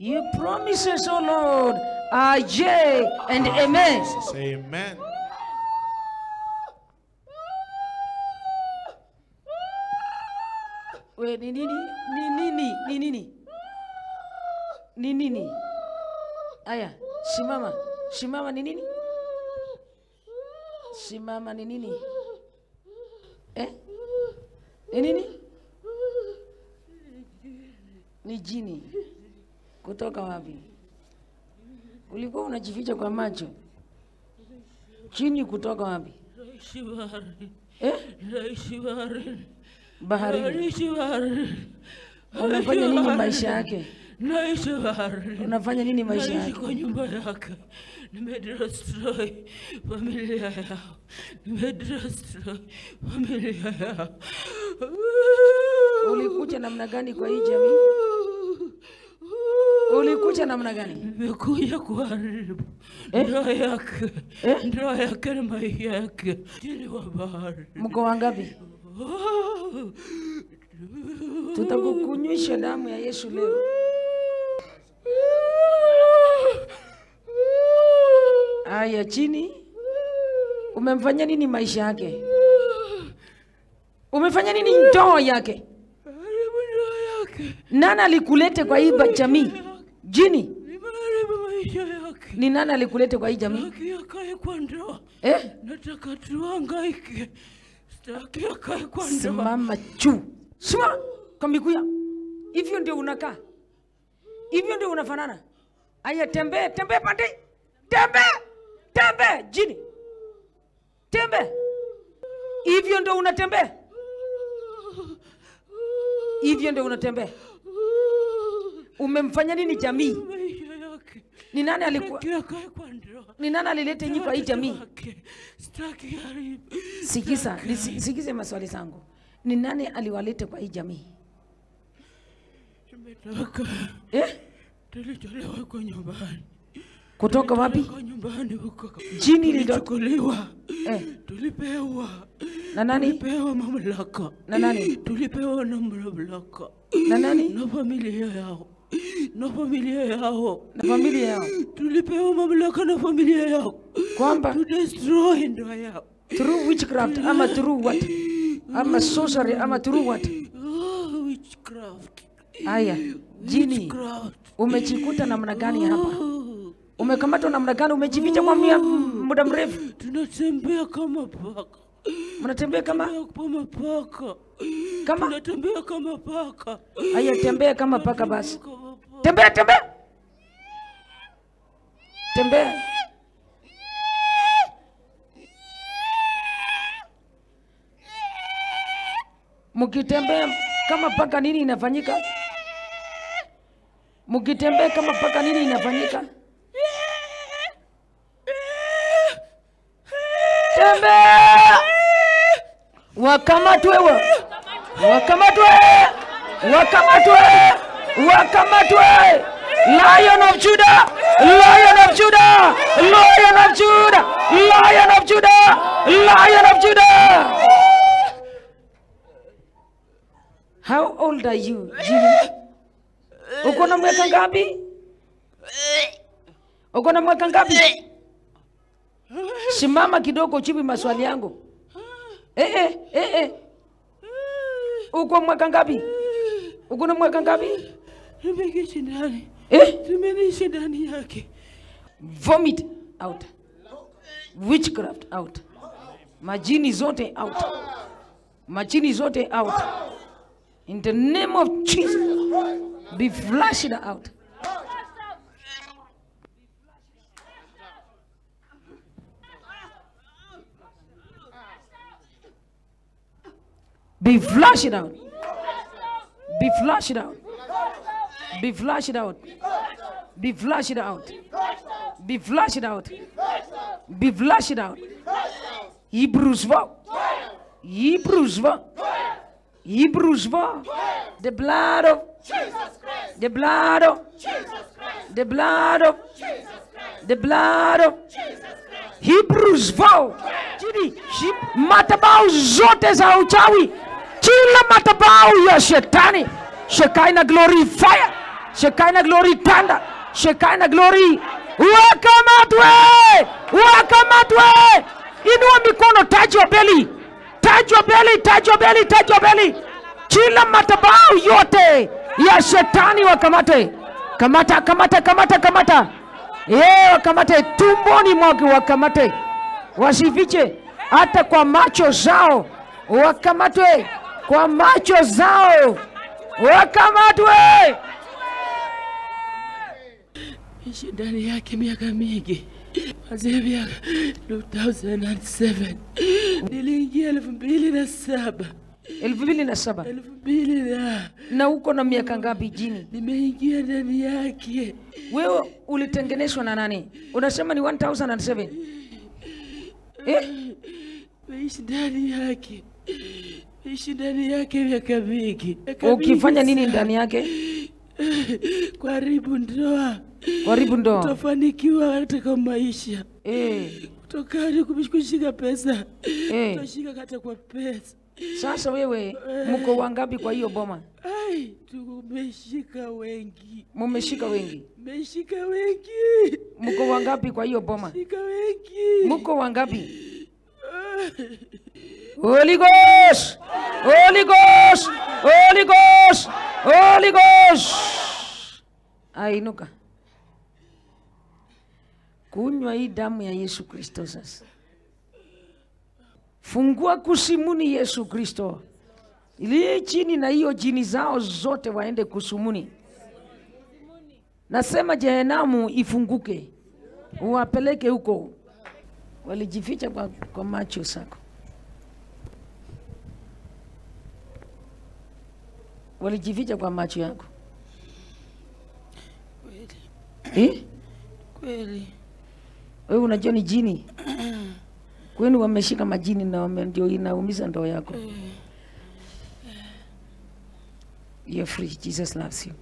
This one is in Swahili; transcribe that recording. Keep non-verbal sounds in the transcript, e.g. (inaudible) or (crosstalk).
Your promises, O Lord, are yea and amen. Say amen. We ni nini? Ni nini? Ni nini? Ni nini? Aya, simama. Simama ni nini? Simama ni nini? Eh? Ni nini? Ni jini. Kutoka wapi? Ulikuwa unajificha kwa macho. chini, kutoka wapi? Naishi. Eh? Baharini. Naishi. Unafanya nini maisha yake? Naishi baharini. Unafanya nini maisha Naishi yake? kwa nyumba yake. Nimedestroy familia yao. Nimedestroy familia yao. Ulikuja namna gani kwa hii jamii? Ulikuja namna gani? Nimekuja kuharibu Eh? ndoa yake, Eh? ndoa yake na maisha yake chini wa bahari. Mko wangapi? Tutakukunywisha damu ya Yesu leo. Aya, chini. Umemfanya nini maisha yake? Umefanya nini ndoa yake? Nani alikulete kwa hii jamii? Jini, ni nani alikulete kwa hii jamii? Sitaki akae kwa ndoa, Eh? nataka tuhangaike. Sitaki akae kwa ndoa. Simama juu. Simama kwa miguu yako. Hivyo ndio unakaa. Hivyo ndio unafanana. Aya, tembee, tembee pande. Tembee. Tembee, jini. Tembee. Hivyo ndio unatembea. Hivyo ndio unatembea. Umemfanya nini jamii? Ni nani alikuwa ni nani alilete nyinyi kwa hii jamii? Sikiza, sikize maswali zangu. Ni nani aliwalete kwa hii jamii? Tumetoka, Eh? tulitolewa kwa nyumbani. Kutoka wapi? Kwa nyumbani huko. Jini lilichukuliwa. Eh, Tulipewa. na nani? Tulipewa mamlaka. Na nani? Tulipewa na mamlaka. Na nani? Na familia yao. Na familia yao. Na familia yao. Tulipewa mamlaka na familia yao. Kwamba To destroy ndoa yao. through witchcraft ama through what? Ama sorcery ama through what? Oh, witchcraft. Aya, jini, umejikuta namna gani hapa? Oh, Umekamatwa namna gani? Umejificha kwa muda mrefu? tunatembea kama paka. Mnatembea kama Kama paka. kama? Tunatembea kama paka. Aya, tembea kama paka basi. Tembea, tembea, tembea. Mkitembea kama paka, nini inafanyika? Mkitembea kama paka, nini inafanyika? Tembea, wakamatwe, wa- wakamatwe, wakamatwe, wakamatwe. Lion of Judah, Lion of Judah, Lion of Judah, Lion of Judah, Lion of Judah. How old are you, Jimmy? Uko na mwaka ngapi? Uko na mwaka ngapi? Simama kidogo, chibi maswali yangu. Eh, eh, eh, eh. Uko mwaka ngapi? Uko na mwaka ngapi? Eh? Yake. Vomit out. Witchcraft out. Majini zote out. Majini zote out. In the name of Jesus. Be flushed out. Be flushed out. Be flushed out. Be flushed out. Be flushed out. Be flushed out. Be flushed out. Hebrews 4. Hebrews 4. Hebrews 4. The blood of the blood of the blood of the blood of Hebrews 4. Chini, madhabahu zote za uchawi, kila madhabahu ya shetani, Shekinah glory fire, Shekinah glory tanda. Shekinah glory. Wakamatwe! Wakamatwe! Inua mikono, touch your belly. Touch your belly, touch your belly, touch your belly. Kila matabau yote ya shetani wakamate. Kamata, kamata, kamata, kamata. Yeye wakamate tumboni mwake wakamate. Wasifiche hata kwa macho zao. Wakamatwe kwa macho zao. Wakamatwe. Ishi ndani yake miaka mingi. Kwanzia miaka 2007 niliingia elfu mbili na saba. Elfu mbili na saba. Elfu mbili na na uko na miaka ngapi jini? nimeingia ndani yake. Wewe ulitengenezwa na nani? Unasema ni 1007 eh? meishi ndani yake. Meishi ndani yake miaka mingi. Ukifanya nini ndani yake? Karibu ndoa Karibu ndoa utafanikiwa katika maisha eh, kutokana kushika pesa eh. utashika hata kwa pesa Sasa wewe mko wangapi kwa hiyo boma? ai tumeshika wengi Mumeshika wengi, meshika wengi mko wangapi kwa hiyo boma? shika wengi Mko wangapi? Holy Ghost! Holy Ghost! Holy Ghost! Holy Ghost! Ainuka. Kunywa hii damu ya Yesu Kristo sasa. Fungua kusimuni Yesu Kristo. Ili chini na hiyo jini zao zote waende kusumuni. Nasema jehenamu ifunguke. Uwapeleke huko. Walijificha kwa, kwa macho sako, Walijificha kwa macho yako. kweli Eh? kweli Wewe unajua ni jini. (clears throat) Kwenu wameshika majini na wame, ndio inaumiza ndoa yako. You're free. Jesus loves you.